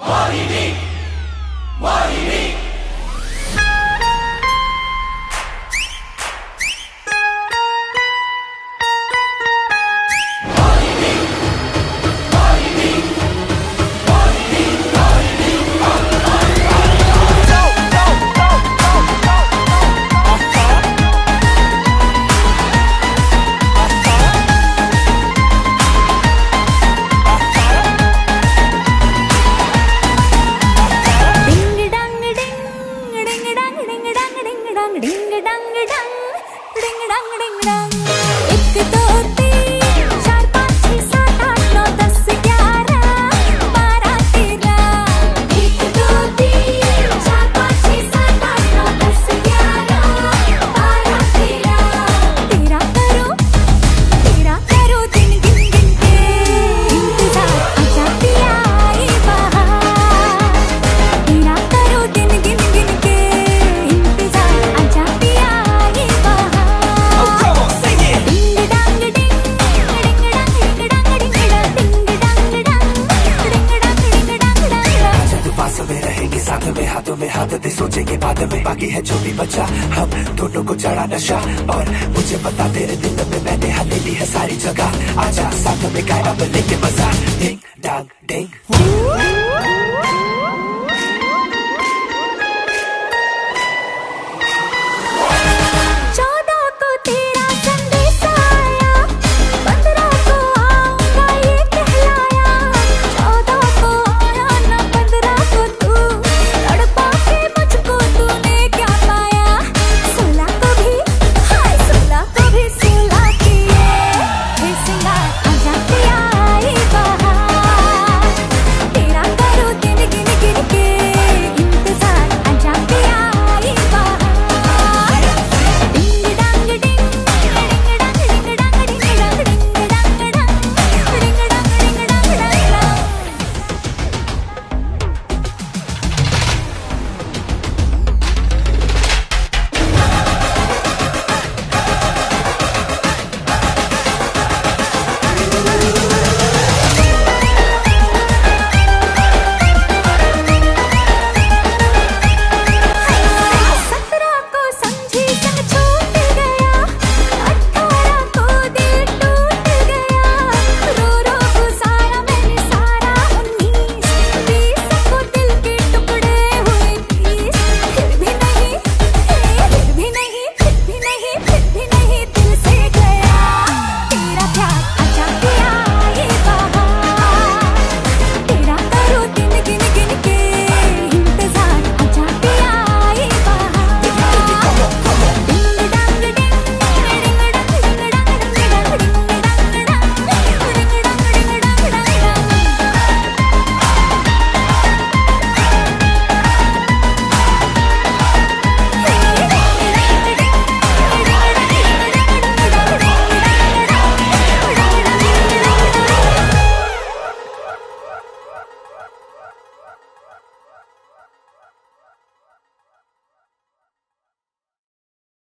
Maria! मज़े के बाद में बाकी है जो भी बचा। हम दोनों को चढ़ा नशा और मुझे बता तेरे दिल में मैंने हले ली है सारी जगह। आजा, साथ में गायब, लेके मज़ा डिंग डांग डिंग